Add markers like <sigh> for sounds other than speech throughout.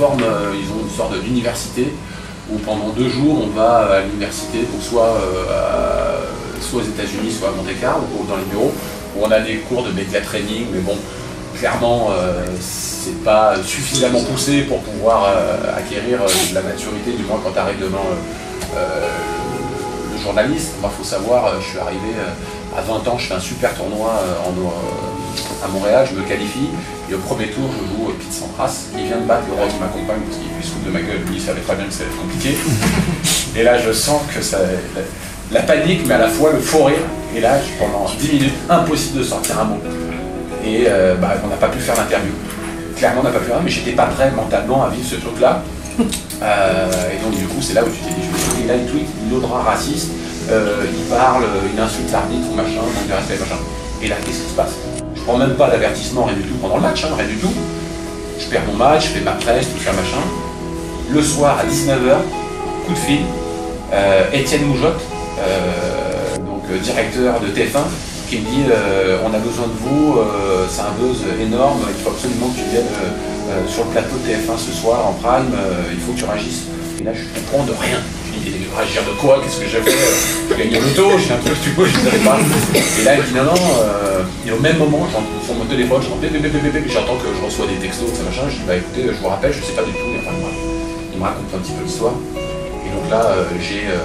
euh, ils ont une sorte d'université où pendant deux jours on va à l'université, soit, euh, soit aux États-Unis, soit à Monte-Carlo, ou dans les bureaux, où on a des cours de média training, mais bon, clairement, euh, c'est pas suffisamment poussé pour pouvoir acquérir de la maturité, du moins quand tu arrives devant le journaliste. Moi, il faut savoir, je suis arrivé à 20 ans, je fais un super tournoi en, à Montréal, je me qualifie, et au premier tour, je joue Pete Sampras, il vient de battre le roi qui m'accompagne parce qu'il se fout de ma gueule, il savait très bien que ça allait être compliqué. <laughs> Et là, je sens que ça. La, panique, mais à la fois le faux rire, et là, pendant 10 minutes, impossible de sortir un mot. Et euh, bah, on n'a pas pu faire l'interview. Clairement, on n'a pas pu faire, mais j'étais pas prêt mentalement à vivre ce truc-là. <laughs> Euh, et donc, du coup, c'est là où tu t'es dit, je me il a une tweet, il audra raciste, euh, il parle, il insulte l'arbitre, machin, manque de respect, machin. Et là, qu'est-ce qui se passe? Prends même pas d'avertissement, rien du tout pendant le match, hein, rien du tout. Je perds mon match, je fais ma presse, tout ça, machin. Le soir à 19h, coup de fil, euh, Étienne Moujotte, euh, donc euh, directeur de TF1, qui me dit on a besoin de vous, c'est un buzz énorme, il faut absolument que tu viennes sur le plateau de TF1 ce soir en prime, il faut que tu réagisses. Et là je comprends de rien réagir de quoi? Qu'est-ce que j'ai fait Je gagne au loto, j'ai un truc, tu je ne savais pas. Et là, il dit non, euh, et au même moment, j'entends sur mon téléphone, j'entends que je reçois des textos, ça machin, je dis bah écoutez, je vous rappelle, je sais pas du tout, mais enfin, il me raconte un petit peu l'histoire. Et donc là, euh, j'ai euh,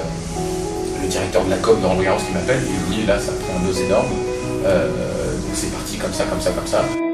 le directeur de la com de Roland Garros qui m'appelle, il me dit là, ça prend un dos énorme, donc c'est parti comme ça, comme ça, comme ça.